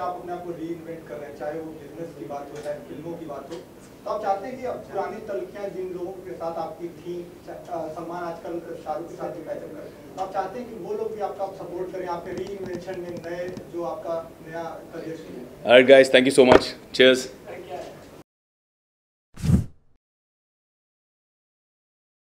आप अपने आप को री इन्वेंट कर रहे हैं चाहे वो बिज़नेस की बात हो चाहे फ़िल्मों की बात हो तो आप चाहते हैं कि अब पुरानी तलखियाँ जिन लोगों के साथ आपकी थी सम्मान आजकल शाहरुख के साथ भी पैचअप कर तो आप चाहते हैं कि वो लोग भी आपका सपोर्ट करें आपके री इन्वेंशन में नए जो आपका नया करियर शुरू है Alright, guys, thank you